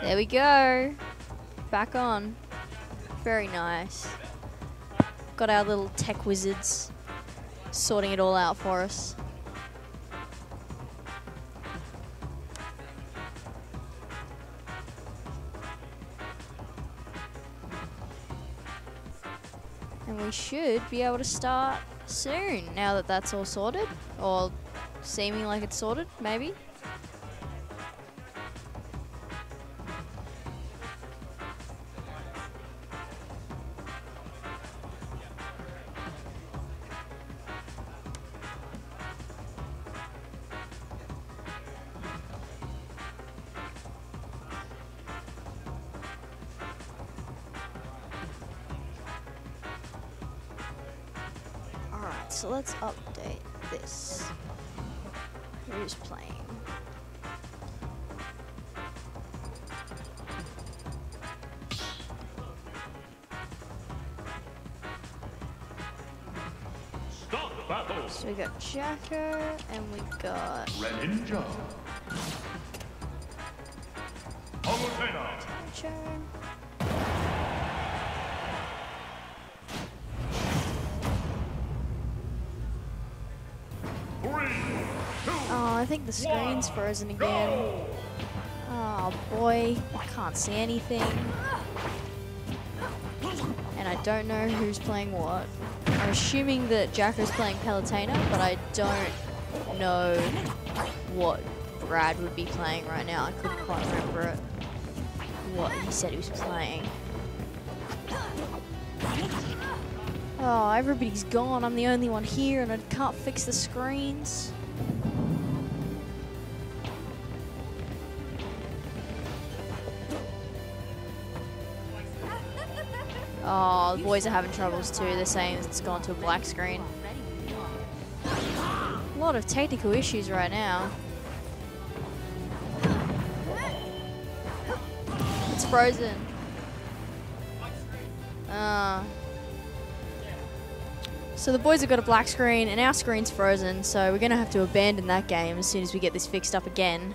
There we go. Back on. Very nice. Got our little tech wizards sorting it all out for us. And we should be able to start soon now that that's all sorted. Or seeming like it's sorted, maybe. So we got Jacko and we got Greninja. Palutena. Jacko. Three, two, Oh, I think the screen's frozen again. Oh boy, I can't see anything. And I don't know who's playing what. I'm assuming that Jacko's playing Palutena, but I don't know what Brad would be playing right now. I couldn't quite remember it. What he said he was playing. Oh, everybody's gone. I'm the only one here and I can't fix the screens. Oh, the boys are having troubles too. They're saying it's gone to a black screen. A lot of technical issues right now. It's frozen. Uh, so the boys have got a black screen and our screen's frozen, so we're going to have to abandon that game as soon as we get this fixed up again.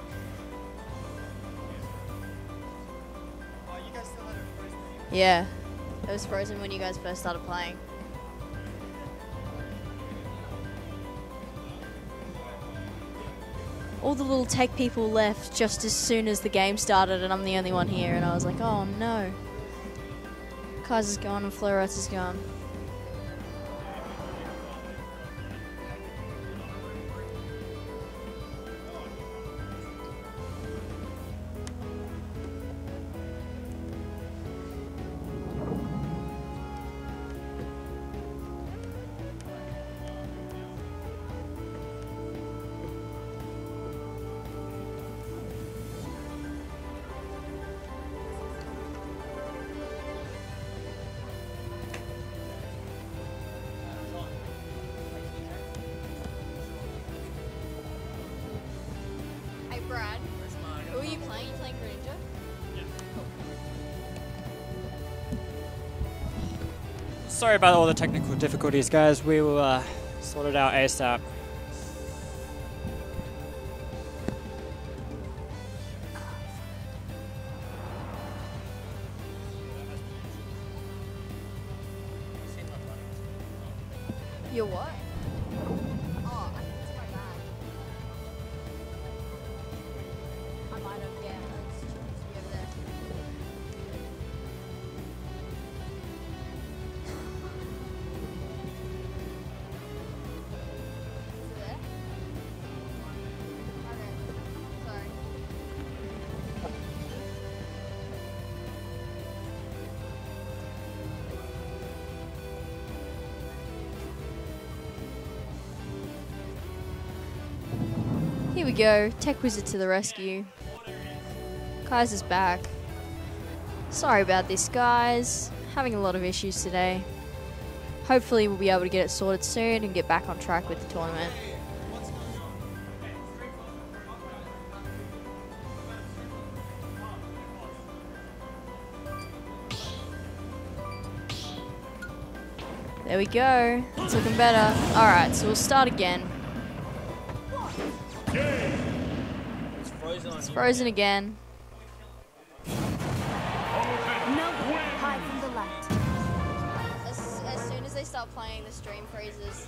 Yeah. Was frozen when you guys first started playing. All the little tech people left just as soon as the game started, and I'm the only one here. And I was like, oh no. Kaiza's gone and Fleuret's is gone. Sorry about all the technical difficulties, guys. We will uh, sort it out ASAP. You're what? Here we go. Tech Wizard to the rescue. Kaiza's back. Sorry about this, guys. Having a lot of issues today. Hopefully, we'll be able to get it sorted soon and get back on track with the tournament. There we go. It's looking better. Alright, so we'll start again. It's frozen, it's frozen again. No from the. As, as soon as they start playing, the stream freezes.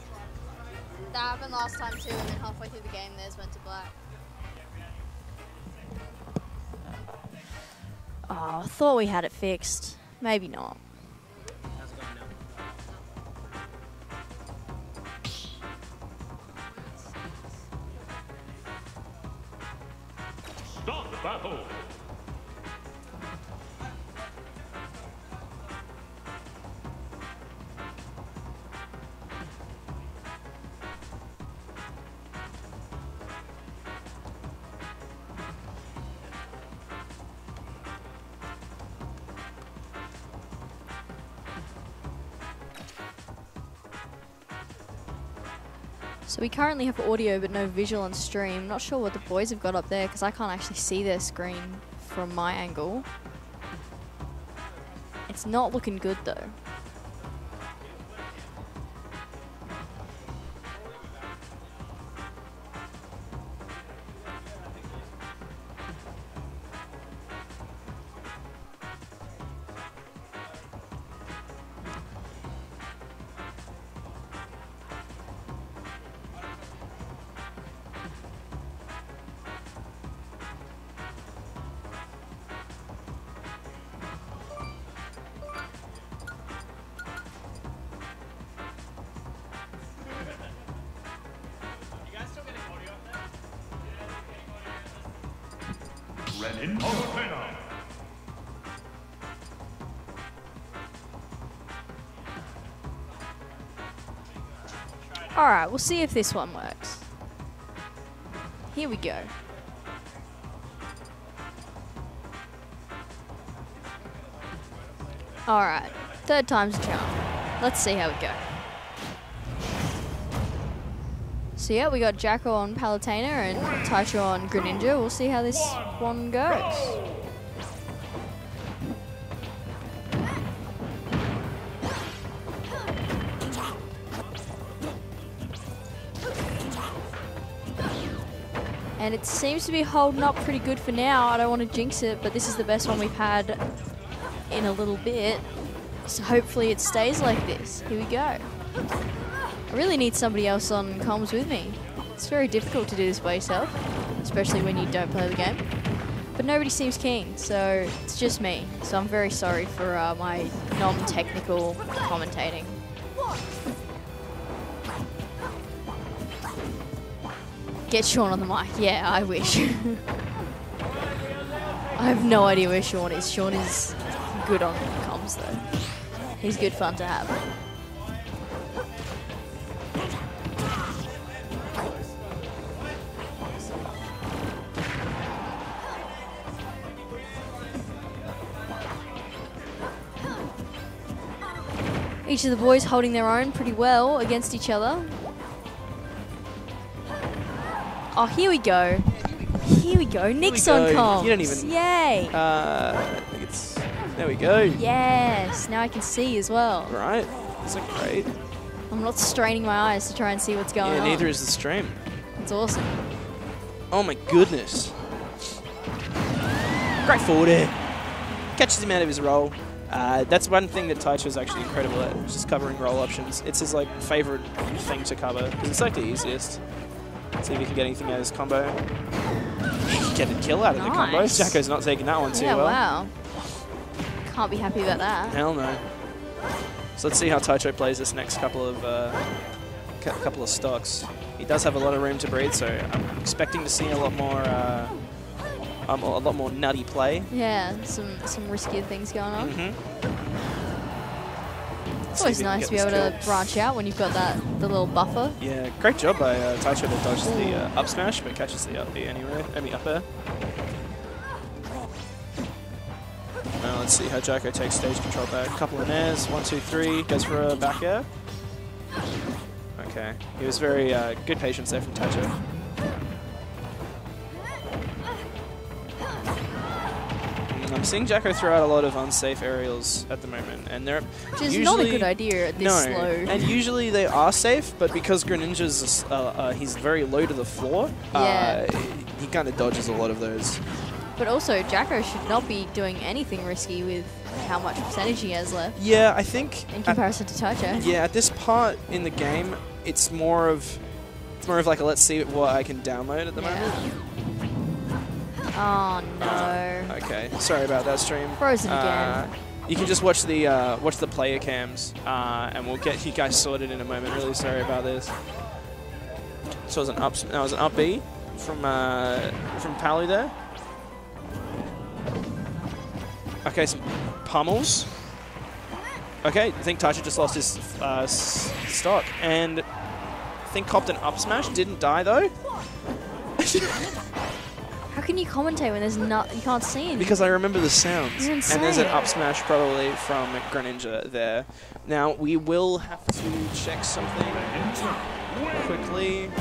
That happened last time too, and then halfway through the game, theirs went to black. Oh, I thought we had it fixed. Maybe not. So we currently have audio but no visual on stream. Not sure what the boys have got up there because I can't actually see their screen from my angle. It's not looking good though. Alright, we'll see if this one works. Here we go. Alright, third time's a charm. Let's see how we go. So yeah, we got Jacko on Palutena and Taicho on Greninja. We'll see how this one goes. And it seems to be holding up pretty good for now. I don't want to jinx it, but this is the best one we've had in a little bit. So hopefully it stays like this. Here we go. I really need somebody else on comms with me. It's very difficult to do this by yourself, especially when you don't play the game. But nobody seems keen, so it's just me. So I'm very sorry for uh, my non-technical commentating. Get Sean on the mic. Yeah, I wish. I have no idea where Sean is. Sean is good on comms though. He's good fun to have. Each of the boys holding their own pretty well against each other. Oh, here we go. Here we go. Nick's on comms. You don't even- Yay. Uh, it's. There we go. yes. Now I can see as well. Right. Like great. I'm not straining my eyes to try and see what's going Yeah, on. neither is the stream. It's awesome. Oh my goodness. Great forward air. Catches him out of his roll. Uh, that's one thing that Taicho is actually incredible at, just covering roll options. It's his like favorite thing to cover because it's like the easiest. See if he can get anything out of this combo. Get a kill out of the combo. Jacko's not taking that one too yeah, well. wow. Can't be happy about that. Hell no. So let's see how Taicho plays this next couple of uh, couple of stocks. He does have a lot of room to breathe, so I'm expecting to see a lot more uh, um, a lot more nutty play. Yeah, some some riskier things going on. Mm-hmm. It's always nice to be able to branch out when you've got that the little buffer. Yeah, great job by uh, Taicho to dodge the uh, up smash, but catches the up B anyway. I mean up air. Now let's see how Jacko takes stage control back. Couple of nairs, one, two, three, goes for a back air. Okay, he was very uh, good patience there from Taicho. I'm seeing Jacko throw out a lot of unsafe aerials at the moment, and they're Which is usually, not a good idea at this no, slow. and usually they are safe, but because Greninja's uh, uh, he's very low to the floor, Yeah. uh, he kind of dodges a lot of those. But also, Jacko should not be doing anything risky with how much percentage he has left Yeah, I think in at- comparison to Taicho. Yeah, at this part in the game, it's more of it's more of like a let's see what I can download at the Yeah. moment. Oh no. Okay, sorry about that stream. Frozen Uh, again. you can just watch the uh, watch the player cams, uh, and we'll get you guys sorted in a moment. Really sorry about this. So it was an up, that was an up B from uh, from Pally there. Okay, some pummels. Okay, I think Taicho just lost his uh, s- stock, and I think copped an up smash. Didn't die though. How can you commentate when there's not you can't see anything? Because I remember the sounds. And there's an up smash probably from Greninja there. Now, we will have to check something quickly.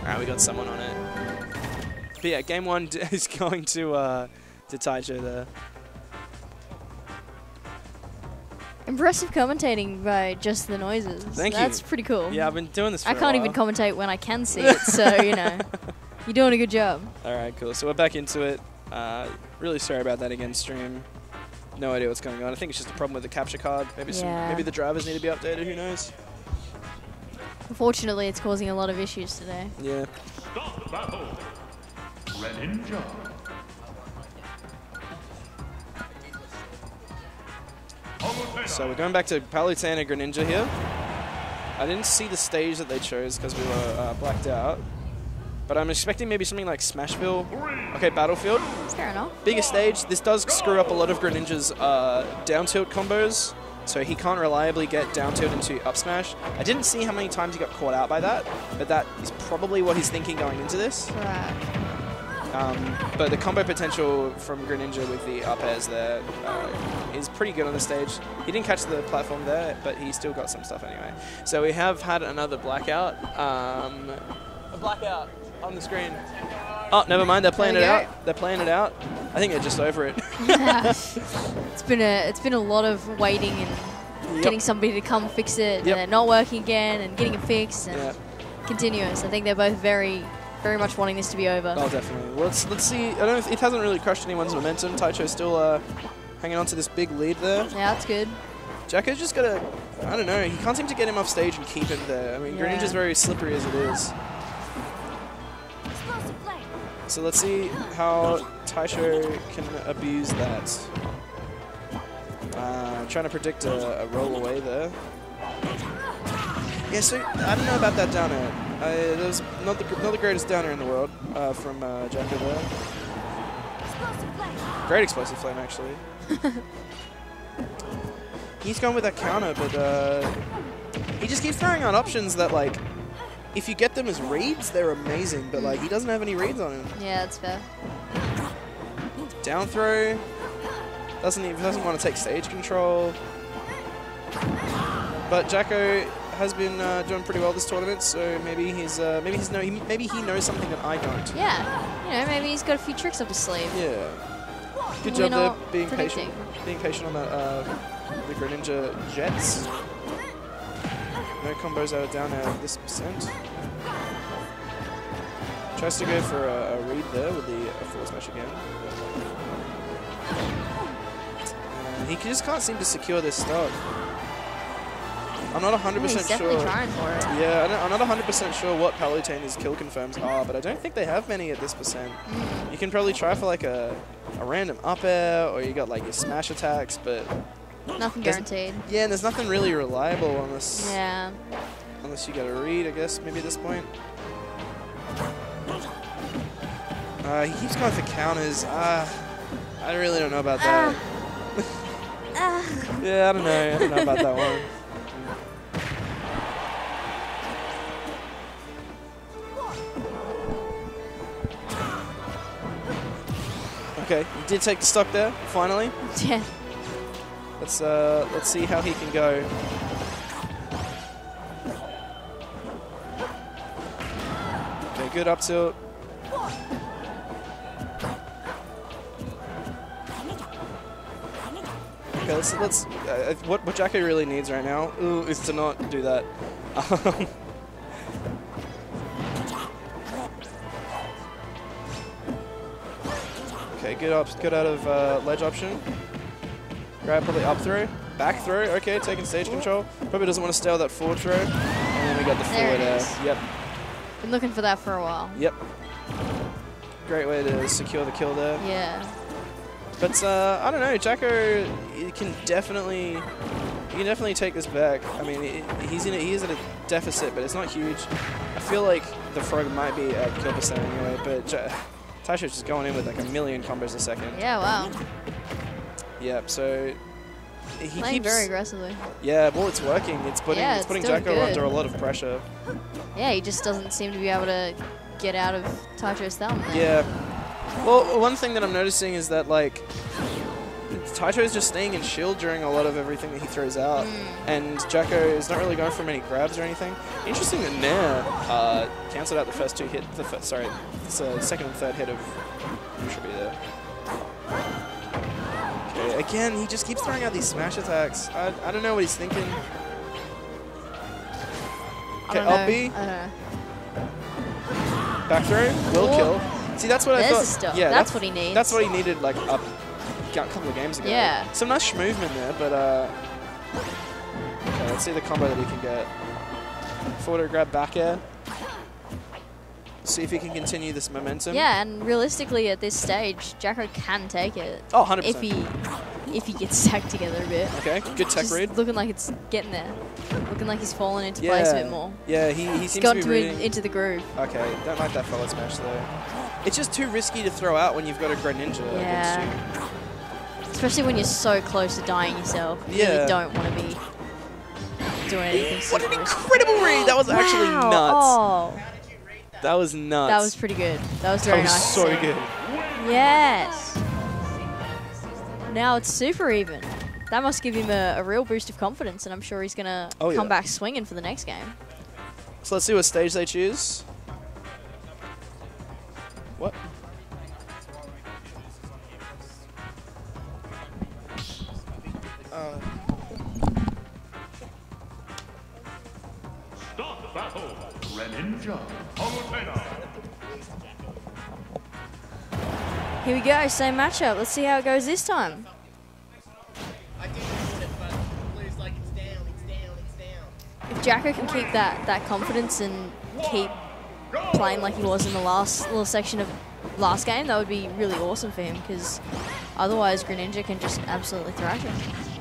Alright, we got someone on it. But yeah, game one is going to uh, to Taicho there. Impressive commentating by just the noises. Thank you. That's pretty cool. Yeah, I've been doing this for I can't even commentate when I can see it, so you know, you're doing a good job. Alright, cool. So we're back into it. Uh, really sorry about that again, stream. No idea what's going on. I think it's just a problem with the capture card. Maybe some, maybe the drivers need to be updated. Who knows? Unfortunately, it's causing a lot of issues today. Yeah. Start battle. Greninja. So we're going back to Palutena Greninja here. I didn't see the stage that they chose because we were uh, blacked out. But I'm expecting maybe something like Smashville. Okay, Battlefield. Fair enough. Bigger stage. This does screw up a lot of Greninja's uh, down tilt combos. So he can't reliably get down tilt into up smash. I didn't see how many times he got caught out by that, but that is probably what he's thinking going into this. Right. Um, but the combo potential from Greninja with the up airs there uh, is pretty good on the stage. He didn't catch the platform there, but he still got some stuff anyway. So we have had another blackout. Um, a blackout on the screen. Oh, never mind. They're playing it out. They're playing it out. I think they're just over it. yeah. It's been a it's been a lot of waiting and getting somebody to come fix it, and Yep. then not working again, and getting it fixed, and Yeah. continuous. I think they're both very, very much wanting this to be over. Oh, definitely. Let's let's see. I don't. Know It hasn't really crushed anyone's momentum. Taicho's still uh, hanging on to this big lead there. Yeah, that's good. Jacko's just gotta, I don't know, he can't seem to get him off stage and keep him there. I mean, Yeah. Greninja's very slippery as it is. So let's see how Taicho can abuse that. Uh, trying to predict a, a roll away there. Yeah, so I don't know about that down air. Uh, that was not the, not the greatest down air in the world uh, from uh, Jacko there. Great explosive flame, actually. He's going with that counter, but uh, he just keeps throwing out options that, like, if you get them as reads, they're amazing, but, like, he doesn't have any reads on him. Yeah, that's fair. Down throw. Doesn't even, doesn't want to take stage control. But Jacko has been uh, doing pretty well this tournament, so maybe he's uh, maybe he's know he, maybe he knows something that I don't. Yeah, you know, maybe he's got a few tricks up his sleeve. Yeah. Good We're job there, being predicting. patient, being patient on that uh, the Greninja Jets. No combos out of down at this percent. Tries to go for a, a read there with the forward smash again. He just can't seem to secure this stock. I'm not 100% sure. definitely trying for it. Yeah, I don't, I'm not 100% sure what Palutena's kill confirms are, but I don't think they have many at this percent. You can probably try for like a, a random up air, or you got like your smash attacks, but Nothing There's- guaranteed. yeah, and there's nothing really reliable unless Yeah. unless you get a read, I guess, maybe at this point. Uh, he keeps going for counters. Uh, I really don't know about that. yeah, I don't know. I don't know about that one. Okay, he did take the stock there, finally. Yeah. Let's uh, let's see how he can go. Okay, good up tilt. Okay, let's let's. Uh, what what Jacko really needs right now ooh, is to not do that. Okay, good up, good out of uh, ledge option. Grab probably up throw, back throw. Okay, taking stage control. Probably doesn't want to stay with that forward throw. And then we got the There forward air. Yep, Been looking for that for a while. yep. Great way to secure the kill there. Yeah. But uh, I don't know, Jacko he can definitely he can definitely take this back. I mean, he- he's in a, he is at a deficit, but it's not huge. I feel like the frog might be at kill percent anyway, but ja- Taicho's just going in with like a million combos a second. Yeah, wow. Yep. So he Playing keeps very aggressively. yeah. Well, it's working. It's putting Yeah, it's it's putting Jacko good. under a lot of pressure. Yeah, he just doesn't seem to be able to get out of Taicho's thumb. there. Yeah. Well, one thing that I'm noticing is that like Taito is just staying in shield during a lot of everything that he throws out, and Jacko is not really going for many grabs or anything. Interesting that Nair uh, cancelled out the first two hit. The fir- sorry, it's, uh, second and third hit of should be there. Again, he just keeps throwing out these smash attacks. I, I don't know what he's thinking. Okay, up B. Back throw, will kill. See, that's what I thought. stuff. Yeah, That's what he needs. That's what he needed, like up a couple of games ago. Yeah. Some nice movement there, but uh, okay, let's see the combo that he can get. Forward grab back air. See if he can continue this momentum. Yeah, and realistically at this stage, Jacko can take it. Oh, 100%. If he if he gets stacked together a bit. Okay, good tech Just read. looking like it's getting there. Looking like he's fallen into place a bit more. Yeah, he, he He's seems to be reading. into the groove. okay, don't like that forward smash though. It's just too risky to throw out when you've got a Greninja Yeah. against you. Especially when you're so close to dying yourself. You Yeah. really don't want to be doing anything What an incredible read! That was actually Wow. nuts. Oh, That was nuts. that was pretty good. That was That very was nice. so good. Yes. Now it's super even. That must give him a, a real boost of confidence, and I'm sure he's going to Oh, come yeah. back swinging for the next game. So let's see what stage they choose. What? Here we go, same matchup. Let's see how it goes this time. If Jacko can keep that, that confidence and keep playing like he was in the last little section of last game, that would be really awesome for him because otherwise Greninja can just absolutely thrash him.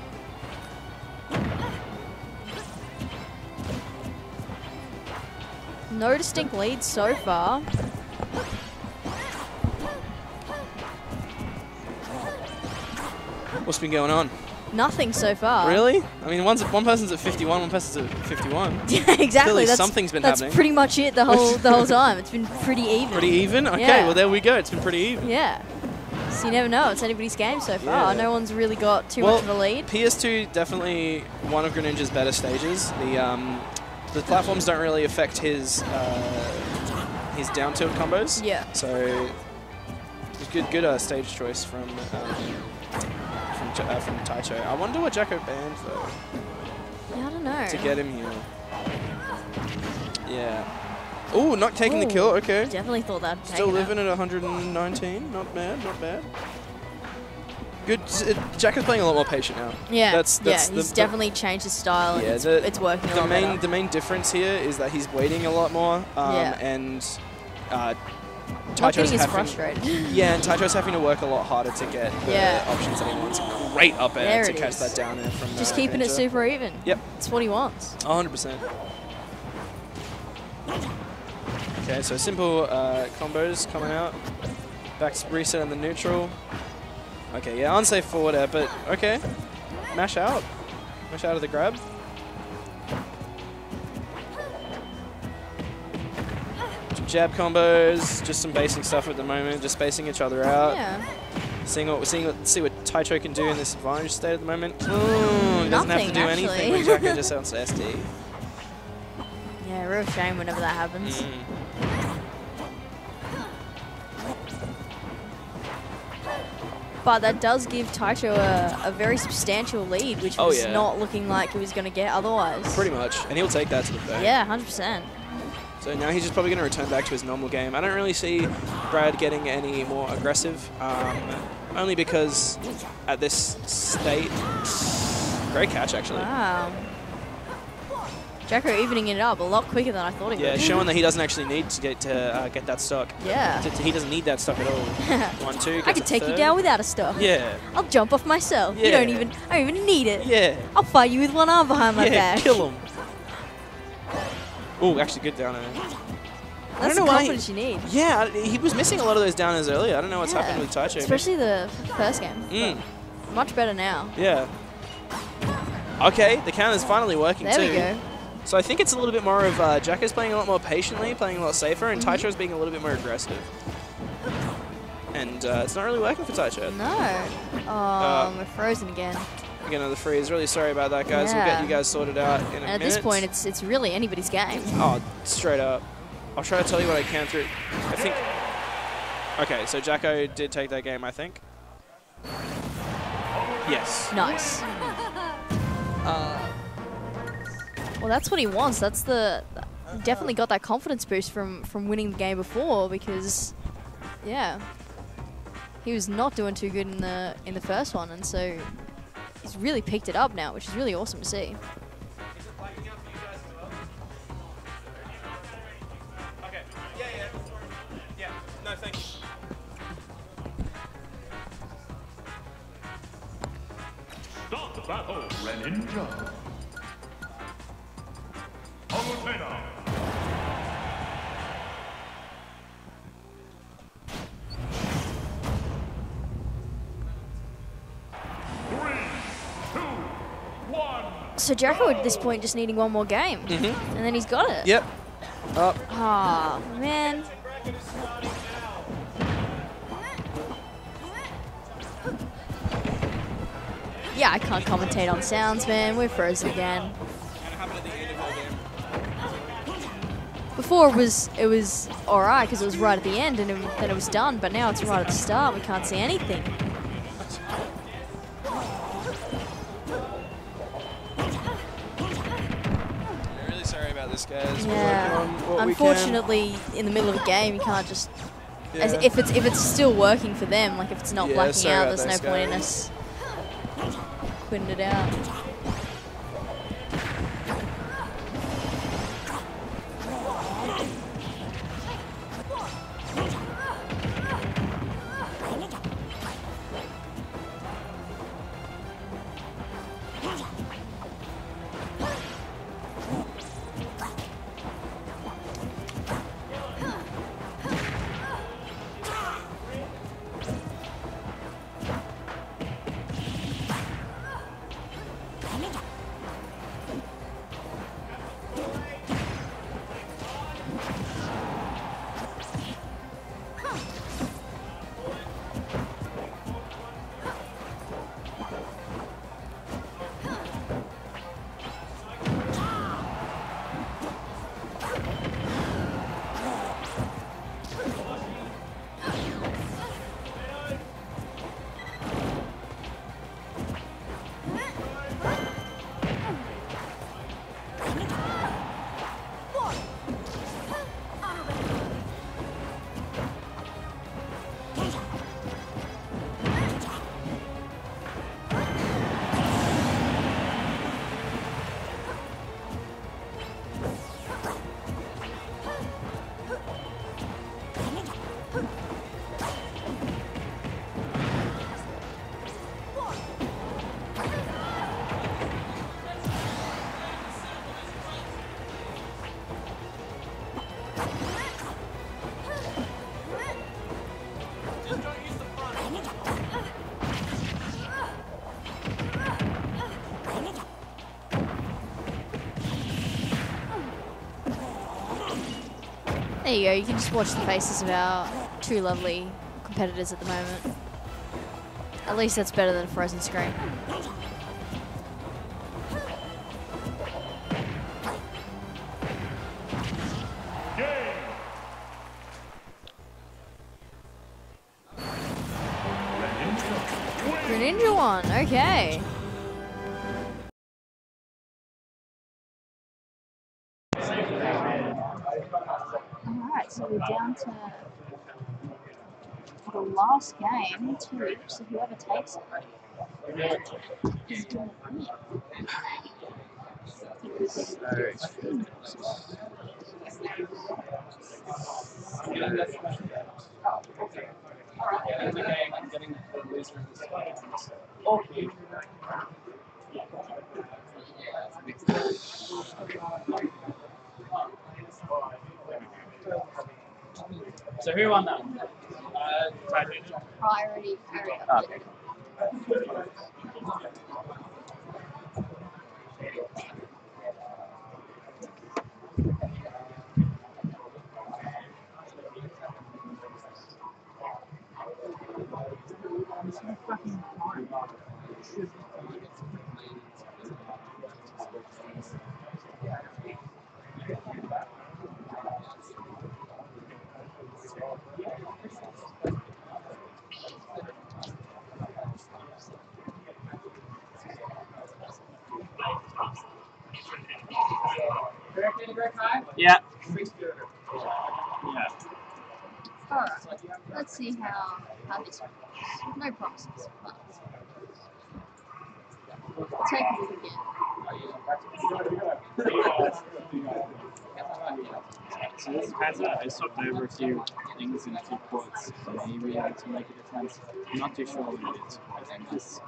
No distinct lead so far. what's been going on? Nothing so far. Really? I mean, one's one person's at 51, one person's at 51. Yeah, exactly. That's, something's been that's happening. pretty much it the whole the whole time. It's been pretty even. Pretty even? Okay, Yeah. well, there we go. It's been pretty even. Yeah. So you never know. It's anybody's game so far. Yeah. No one's really got too well, much of a lead. PS2 definitely one of Greninja's better stages. The um, the platforms don't really affect his uh, his down tilt combos. Yeah. So it's good good uh, stage choice from um, from uh, from Taicho. I wonder what Jacko banned though Yeah, I don't know. to get him here. Yeah. Oh, not taking the kill. Okay. Definitely thought that. Still living at 119. Not bad. Not bad. Good. Jack is playing a lot more patient now. Yeah. That's that's yeah. He's the- definitely changed his style. and Yeah, it's, the- it's working a the lot main better. the main difference here is that he's waiting a lot more, um, Yeah. and uh, Not Taicho's getting as having, frustrated. yeah, and Taicho's having to work a lot harder to get the Yeah. options that he wants. Great up air There to catch is. that down air from. Just uh, keeping it super even. Yep, It's what he wants. 100. percent Okay, so simple uh, combos coming out. Back to reset in the neutral. Okay, yeah, unsafe forward air, but okay. Mash out. Mash out of the grab. Some jab combos, just some basic stuff at the moment, just spacing each other out. yeah. Seeing what seeing what see what Taicho can do in this advantage state at the moment. Ooh, he doesn't have to Nothing, do anything actually. when Jacko just sounds SD. Yeah, real shame whenever that happens. Mm. But that does give Taicho a, a very substantial lead, which Oh, was yeah. not looking like he was going to get otherwise. Pretty much, and he'll take that to the bank. Yeah, 100%. So now he's just probably going to return back to his normal game. I don't really see Brad getting any more aggressive, um, only because at this state, great catch actually. Wow. Jacko evening it up a lot quicker than I thought he Yeah, would. Yeah, showing that he doesn't actually need to get to uh, get that stock. Yeah. He doesn't need that stock at all. One, two. I could take you down without a stop. Yeah, I'll jump off myself. You don't even I don't even need it. yeah, I'll fight you with one arm behind my yeah. back. Kill him. Oh, actually, good downer. That's I don't know the why- confidence you need. Yeah, he was missing a lot of those downers earlier. I don't know what's Yeah. happened with Taicho. Especially the first game. Mm, Much better now. yeah. Okay, the counter's finally working There too. we go. So I think it's a little bit more of uh, Jacko's playing a lot more patiently, playing a lot safer, and Mm-hmm. Taicho's being a little bit more aggressive. And uh, it's not really working for Taicho. No. Oh, Uh, we're frozen again. Again, another freeze. Really sorry about that, guys. We'll Yeah. get you guys sorted out in a And minute. at this point, it's it's really anybody's game. Oh, straight up. I'll try to tell you what I can through. I think. Okay, so Jacko did take that game, I think. Yes. Nice. Well, that's what he wants. That's the definitely got that confidence boost from from winning the game before because, yeah, he was not doing too good in the in the first one, and so he's really picked it up now, which is really awesome to see. So Jericho at this point just needing one more game, Mhm. and then he's got it. Yep. Up. Ah man. Yeah, I can't commentate on sounds, man. We're frozen again. Before it was it was all right because it was right at the end and it, then it was done. But now it's right at the start. We can't see anything. Yeah. working on what we can. Unfortunately, in the middle of a game, you can't just. As Yeah. if it's if it's still working for them, like if it's not Yeah, blacking out, there's no those point in us quitting it out. There you go. You can just watch the faces of our two lovely competitors at the moment. At least that's better than a frozen screen. Greninja. One. Okay. Last game too, so whoever takes it is going to win. So who won that. Priority area. Okay. Yeah. Yeah. Alright, let's see how, how this works. No promises, but again. So this. I swapped over a few things in a few quotes, maybe able to make a difference. I'm not too sure what it is. I think this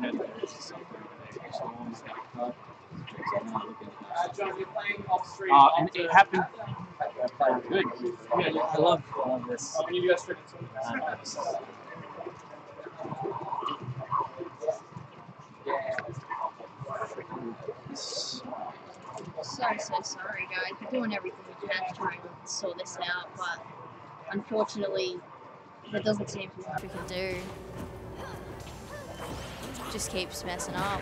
know, there is software where storms got cut. So I'm not looking at that. Uh, and it happened. Uh, good. Yeah, I love, I love this. Uh, So, so sorry, guys. We're doing everything we can to try and sort this out, but unfortunately, there doesn't seem to much we can do. Just keeps messing up.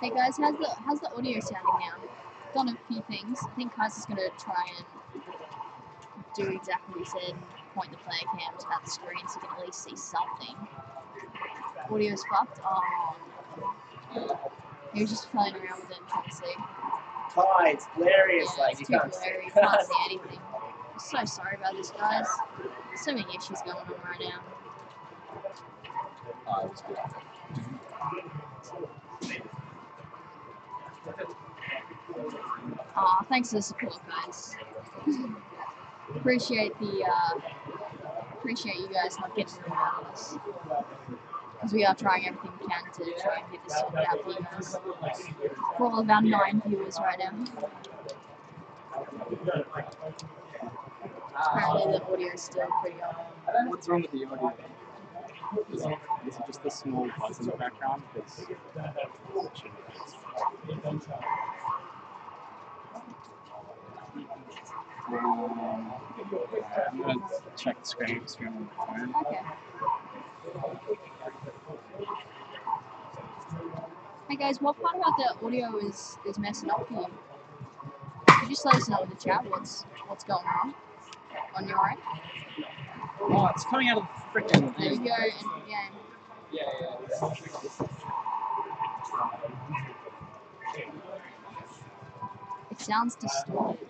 Hey guys, how's the how's the audio sounding now? Done a few things. I think Kaiza's gonna try and do exactly what he said, point the player cams at the screen so you can at least see something. Audio's fucked. Oh. He was just playing around with it and trying to see. Oh, it's hilarious. Yeah, like it's you too can't blurry. see. Can't see anything. I'm so sorry about this, guys. So many issues going on right now. Oh, it was good. Aw, thanks for the support, guys. appreciate the uh, appreciate you guys not getting in on us because we are trying everything we can to try and get this sorted out for you guys. For all of our nine viewers right now. Apparently the audio is still pretty up. What's wrong with the audio? Is it, is it just a small buzz in the background? Because it shouldn't be. Um, I'm gonna check the screen screen on the. Okay. Hey guys, what part about the audio is is messing up for you? Could you just let us know in the chat what's what's going on on your end? Oh, it's coming out of the freaking There you go, in the game. Yeah, yeah. It sounds distorted.